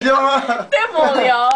Ya. Defol ya.